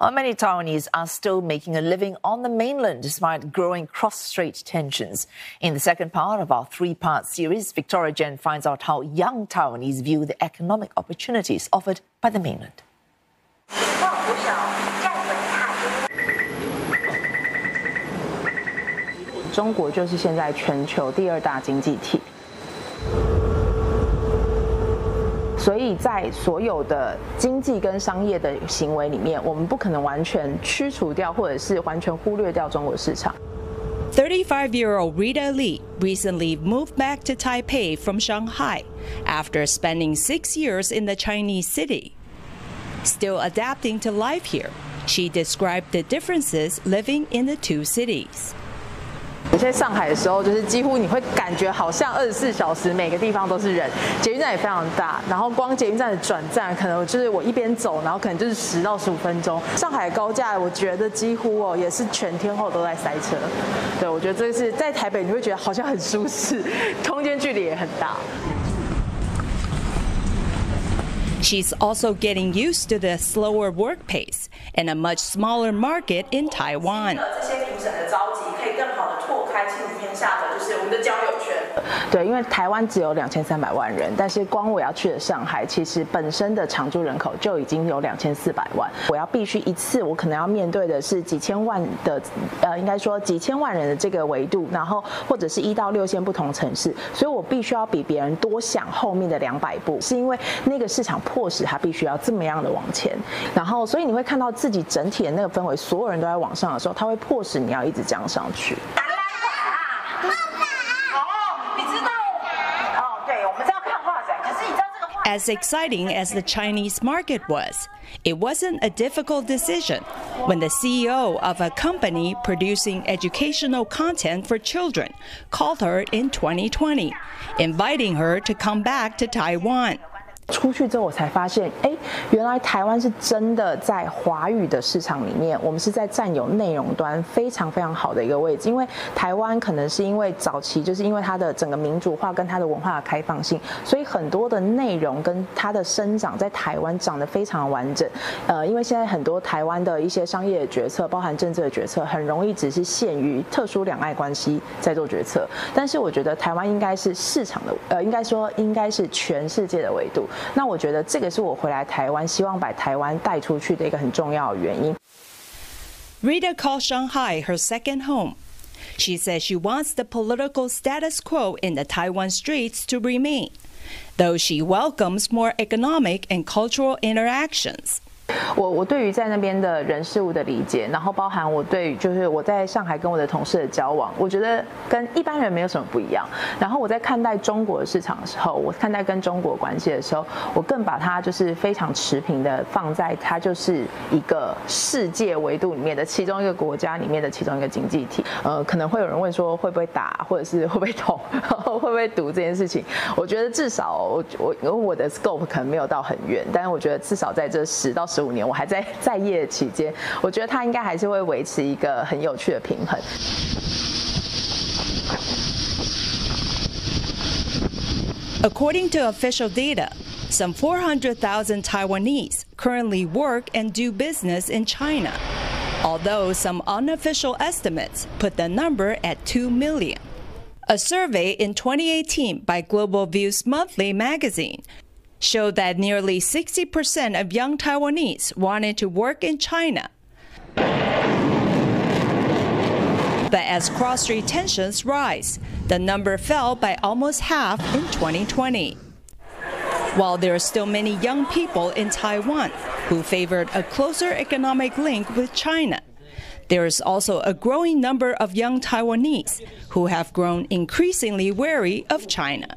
Well, many Taiwanese are still making a living on the mainland despite growing cross-strait tensions. In the second part of our three-part series, Victoria Jen finds out how young Taiwanese view the economic opportunities offered by the mainland. 中所以在所有的经济跟商业的行为里面，我们不可能完全驱除掉，或者是完全忽略掉中国市场。 35-year-old Rita Lee recently moved back to Taipei from Shanghai after spending six years in the Chinese city. Still adapting to life here, she described the differences living in the two cities. 我在上海的时候，就是几乎你会感觉好像二十四小时每个地方都是人，捷运站也非常大，然后光捷运站的转站，可能就是我一边走，然后可能就是十到十五分钟。上海高架，我觉得几乎哦也是全天候都在塞车。对，我觉得这是在台北你会觉得好像很舒适，空间距离也很大。She's also getting used to the slower work pace and a much smaller market in Taiwan. 交友圈。对，因为台湾只有两千三百万人，但是光我要去的上海，其实本身的常住人口就已经有两千四百万。我要必须一次，我可能要面对的是几千万的，呃，应该说几千万人的这个维度，然后或者是一到六线不同城市，所以我必须要比别人多想后面的两百步，是因为那个市场迫使它必须要这么样的往前。然后，所以你会看到自己整体的那个氛围，所有人都在往上的时候，它会迫使你要一直这样上去。As exciting as the Chinese market was, it wasn't a difficult decision when the CEO of a company producing educational content for children called her in 2020, inviting her to come back to Taiwan. 出去之后，我才发现，哎，原来台湾是真的在华语的市场里面，我们是在占有内容端非常非常好的一个位置。因为台湾可能是因为早期就是因为它的整个民主化跟它的文化的开放性，所以很多的内容跟它的生长在台湾长得非常完整。呃，因为现在很多台湾的一些商业决策，包含政治的决策，很容易只是限于特殊两岸关系在做决策。但是我觉得台湾应该是市场的，呃，应该说应该是全世界的维度。那我觉得这个是我回来台湾，希望把台湾带出去的一个很重要的原因。Rita calls Shanghai her second home. She says she wants the political status quo in the Taiwan Straits to remain, though she welcomes more economic and cultural interactions. 我我对于在那边的人事物的理解，然后包含我对于就是我在上海跟我的同事的交往，我觉得跟一般人没有什么不一样。然后我在看待中国市场的时候，我看待跟中国关系的时候，我更把它就是非常持平的放在它就是一个世界维度里面的其中一个国家里面的其中一个经济体。呃，可能会有人问说会不会打，或者是会不会捅，会不会赌这件事情。我觉得至少我我我的 scope 可能没有到很远，但是我觉得至少在这十到十五年，我还在在业期间，我觉得它应该还是会维持一个很有趣的平衡。 According to official data, some 400,000 Taiwanese currently work and do business in China, although some unofficial estimates put the number at 2 million. A survey in 2018 by Global Views Monthly magazine showed that nearly 60% of young Taiwanese wanted to work in China. But as cross strait tensions rise, the number fell by almost half in 2020. While there are still many young people in Taiwan who favored a closer economic link with China, there is also a growing number of young Taiwanese who have grown increasingly wary of China.